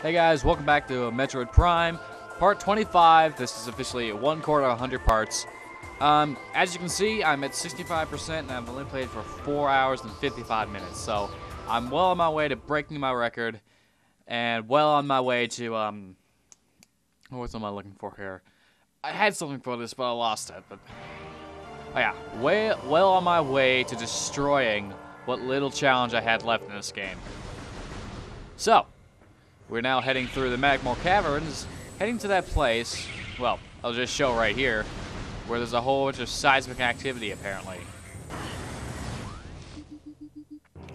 Hey guys, welcome back to Metroid Prime, part 25. This is officially one quarter, of 100 parts. Um, as you can see, I'm at 65% and I've only played for 4 hours and 55 minutes. So I'm well on my way to breaking my record and well on my way to, um, what am I looking for here? I had something for this, but I lost it. But oh yeah, way well on my way to destroying what little challenge I had left in this game. So, we're now heading through the Magmoor Caverns, heading to that place, well, I'll just show right here, where there's a whole bunch of seismic activity, apparently.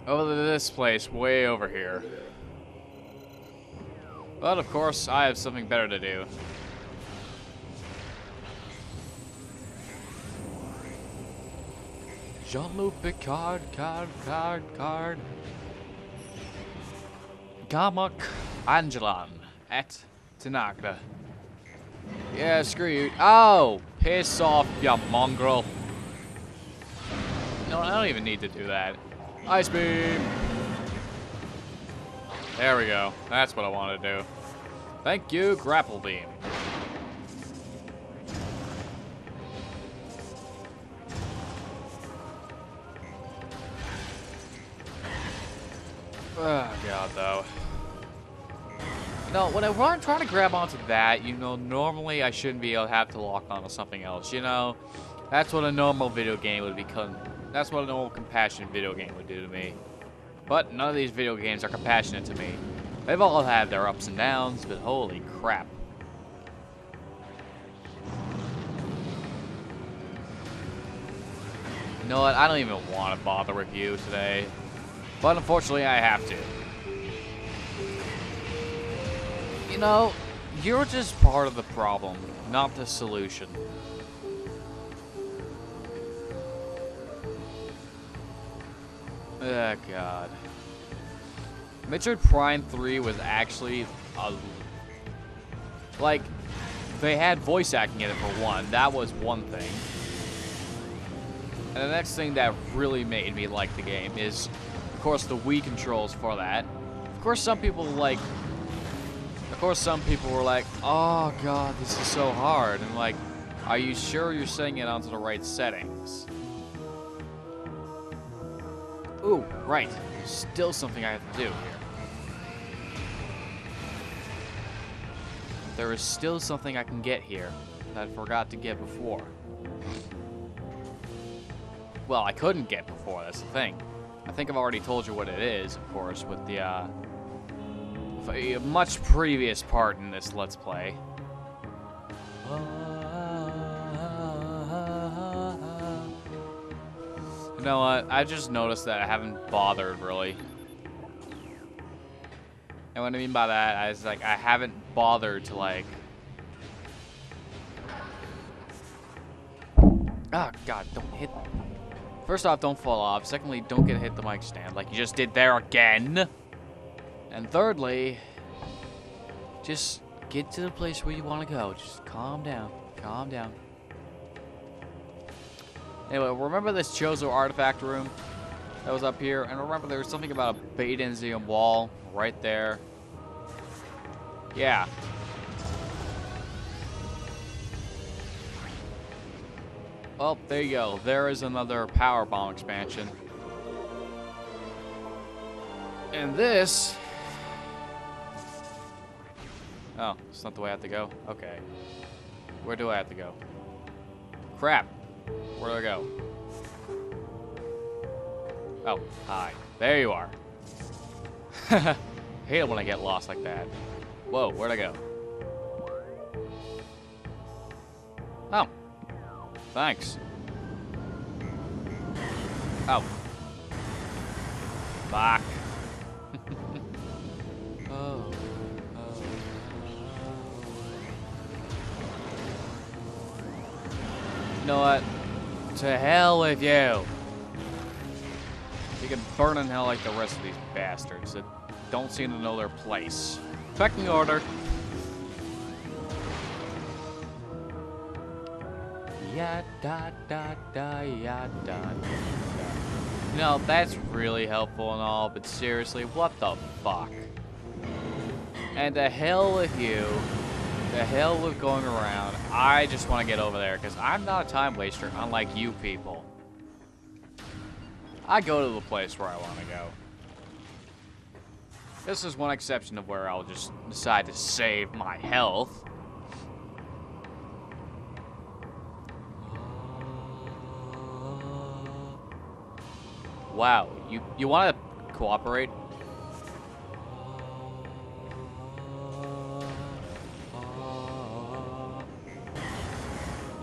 Over to this place, way over here. But, of course, I have something better to do. Jean-Luc Picard, card, card, card. Gamak Angelan at Tanagra. Yeah, screw you. Oh, piss off, you mongrel. No, I don't even need to do that. Ice beam. There we go. That's what I want to do. Thank you, grapple beam. Oh, God, though. No, when I'm trying to grab onto that, you know, normally I shouldn't be able to have to lock onto something else, you know? That's what a normal video game would become. That's what a normal compassionate video game would do to me. But none of these video games are compassionate to me. They've all had their ups and downs, but holy crap. You know what? I don't even want to bother with you today. But unfortunately, I have to. You know, you're just part of the problem, not the solution. Oh, God. Metroid Prime 3 was actually a... Like, they had voice acting in it for one. That was one thing. And the next thing that really made me like the game is, of course, the Wii controls for that. Of course, some people like... Of course, some people were like, oh, God, this is so hard. And like, are you sure you're setting it onto the right settings? Ooh, right. There's still something I have to do here. There is still something I can get here that I forgot to get before. Well, I couldn't get before, that's the thing. I think I've already told you what it is, of course, with the, uh, a much previous part in this Let's Play. You know what? I just noticed that I haven't bothered, really. And what I mean by that, I was like, I haven't bothered to, like... Ah, oh, God, don't hit... First off, don't fall off. Secondly, don't get hit the mic stand like you just did there again. And thirdly, just get to the place where you want to go. Just calm down. Calm down. Anyway, remember this Chozo artifact room that was up here? And remember there was something about a Bendezium wall right there. Yeah. Oh, there you go. There is another power bomb expansion. And this... Oh, it's not the way I have to go? Okay. Where do I have to go? Crap. Where do I go? Oh, hi. There you are. hate it when I get lost like that. Whoa, where'd I go? Oh. Thanks. Oh. Fuck. You know what? To hell with you. You can burn in hell like the rest of these bastards that don't seem to know their place. Pecking order. Ya da da da ya da. You know, that's really helpful and all, but seriously, what the fuck? And the hell with you. The hell with going around. I just want to get over there because I'm not a time waster, unlike you people. I go to the place where I want to go. This is one exception of where I'll just decide to save my health. Wow, you you want to cooperate?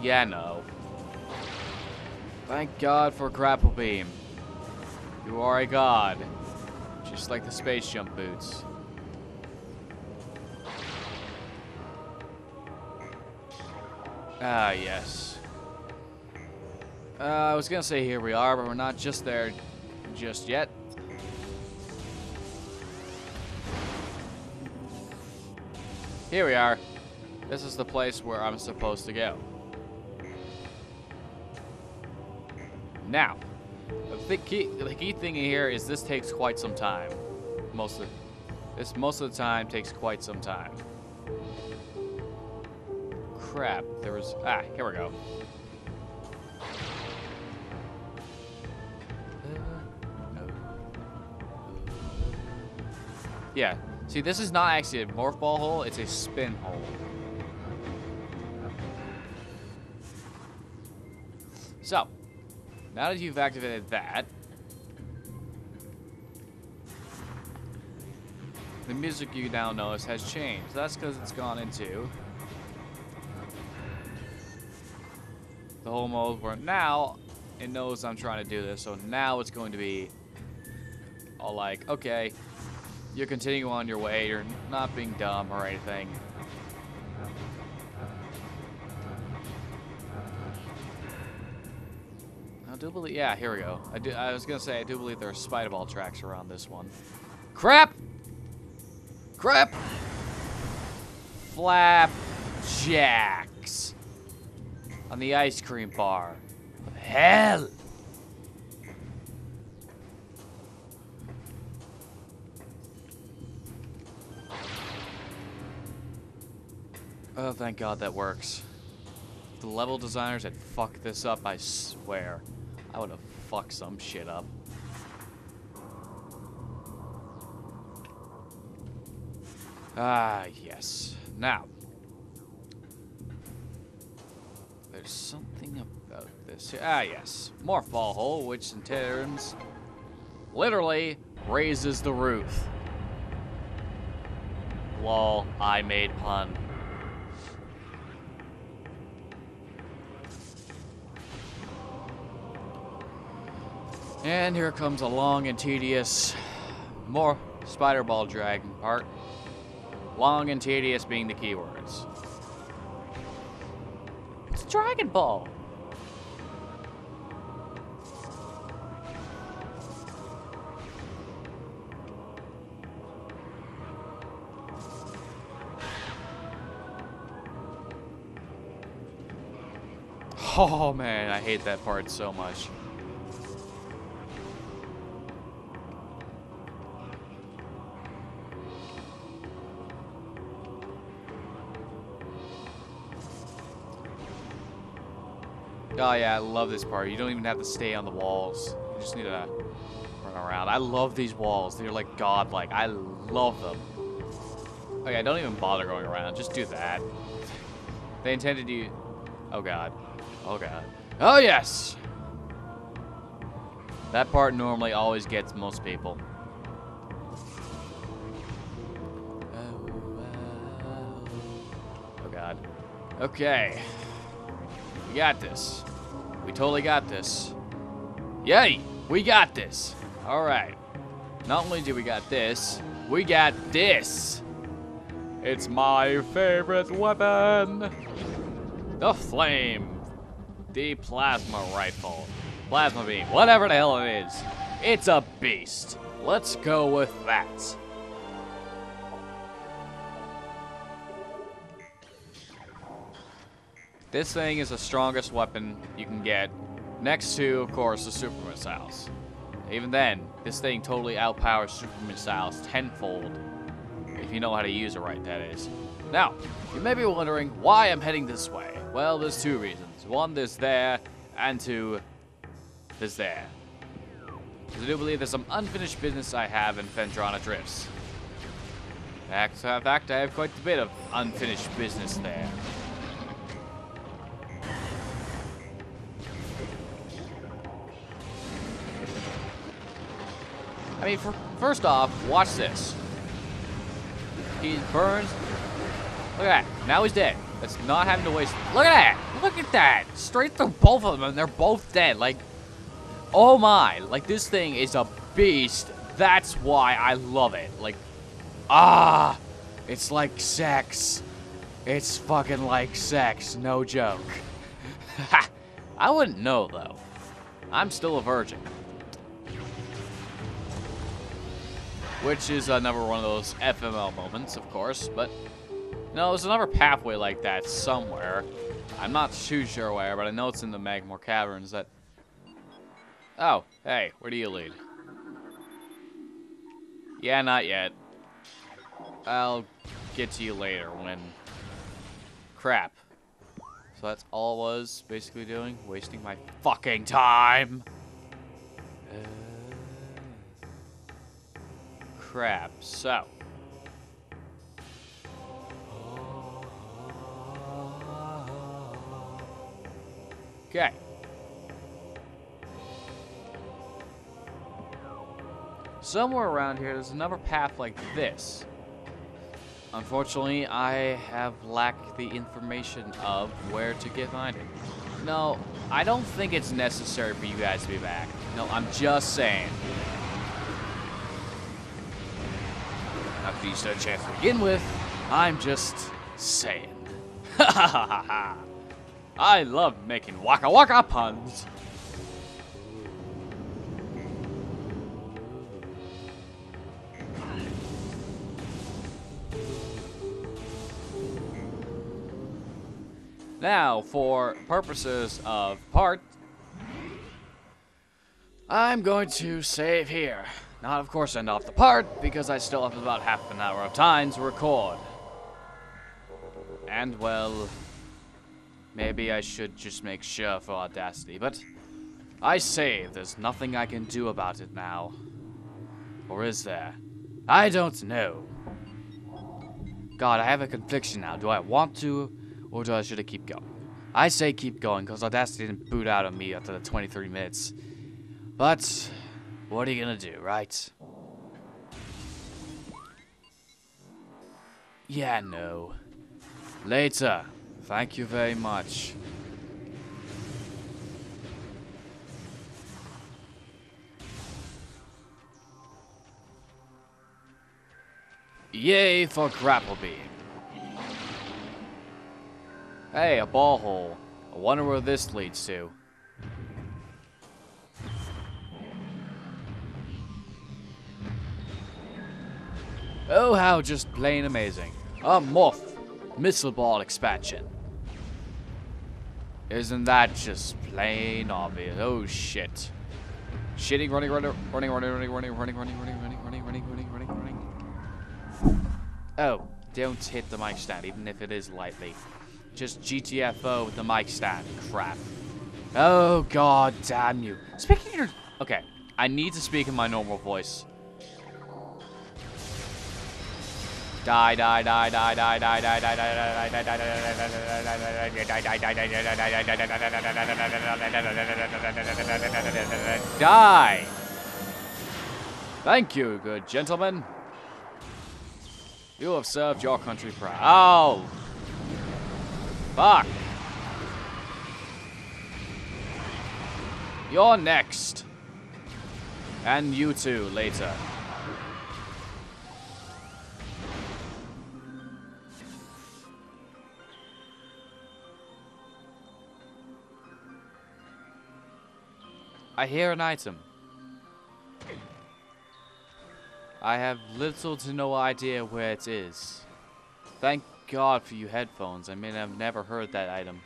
Yeah, no. Thank God for Grapple Beam. You are a god. Just like the space jump boots. Ah, yes. Uh, I was gonna say here we are, but we're not just there just yet. Here we are. This is the place where I'm supposed to go. Now, the key, the key thing here is this takes quite some time. Most of this most of the time takes quite some time. Crap, there was ah, here we go. Yeah, see this is not actually a morph ball hole, it's a spin hole. So, now that you've activated that, the music you now notice has changed. That's because it's gone into the whole mode where now it knows I'm trying to do this, so now it's going to be all like, okay, you're continuing on your way, you're not being dumb or anything. Do believe, yeah, here we go. I, do, I was gonna say, I do believe there are spider ball tracks around this one. Crap! Crap! Flap jacks on the ice cream bar. Hell! Oh, thank God that works. The level designers had fucked this up, I swear. I would have fucked some shit up. Ah, yes. Now, there's something about this. Ah, yes. Morph ball hole, which in turns literally raises the roof. Lol, I made pun. And here comes a long and tedious, more spider ball dragon part. Long and tedious being the keywords. It's Dragon Ball. Oh man, I hate that part so much. Oh yeah, I love this part. You don't even have to stay on the walls. You just need to run around. I love these walls. They're like godlike. I love them. Okay, don't even bother going around. Just do that. They intended you... Oh god. Oh god. Oh yes! That part normally always gets most people. Oh, oh god. Okay. We got this. We totally got this. Yay! We got this. Alright. Not only do we got this, we got this. It's my favorite weapon. The flame. The plasma rifle. Plasma beam. Whatever the hell it is. It's a beast. Let's go with that. This thing is the strongest weapon you can get, next to, of course, the super missiles. Even then, this thing totally outpowers super missiles tenfold. if you know how to use it right, that is. Now, you may be wondering why I'm heading this way. Well, there's two reasons. One, there's there, and two, there's there. Because I do believe there's some unfinished business I have in Phendrana Drifts. In fact, in fact, I have quite a bit of unfinished business there. Mean, for, first off, watch this. He burns. Look at that. Now he's dead. That's not having to waste. Look at that. Look at that. Straight through both of them, and they're both dead. Like, oh my. Like, this thing is a beast. That's why I love it. Like, ah. It's like sex. It's fucking like sex. No joke. I wouldn't know, though. I'm still a virgin. Which is another one of those FML moments, of course, but no, there's another pathway like that somewhere. I'm not too sure where, but I know it's in the Magmoor Caverns that... Oh, hey, where do you lead? Yeah, not yet. I'll get to you later when... Crap. So that's all I was basically doing? Wasting my fucking time! Uh crap. So. Okay. Somewhere around here, there's another path like this. Unfortunately, I have lacked the information of where to get find it. No, I don't think it's necessary for you guys to be back. No, I'm just saying. You a chance to begin with. I'm just saying. Ha ha ha ha. I love making waka waka puns. Now, for purposes of part, I'm going to save here. Not, of course, end off the part, because I still have about half an hour of time to record. And, well, maybe I should just make sure for Audacity, but I say there's nothing I can do about it now. Or is there? I don't know. God, I have a conviction now. Do I want to, or do I should I keep going? I say keep going, because Audacity didn't boot out of me after the 23 minutes. But, what are you gonna do, right? Yeah, no. Later. Thank you very much. Yay for grapple beam. Hey, a ball hole. I wonder where this leads to. Oh, how just plain amazing. A Morph Missile Ball expansion. Isn't that just plain obvious? Oh, shit. Shitting, running, running, running, running, running, running, running, running, running, running, running, running, running, running, running. Oh, don't hit the mic stand, even if it is lightly. Just GTFO with the mic stand. Crap. Oh, god damn you. Speaking your... Okay, I need to speak in my normal voice. Die, die, die, die, die, die, die, die, die, die, Die! die, die, die, die. Thank you, good gentlemen. You have served your country proud. Oh! Fuck! You're next. And you too, later. I hear an item. I have little to no idea where it is. Thank God for you headphones. I mean, I've never heard that item.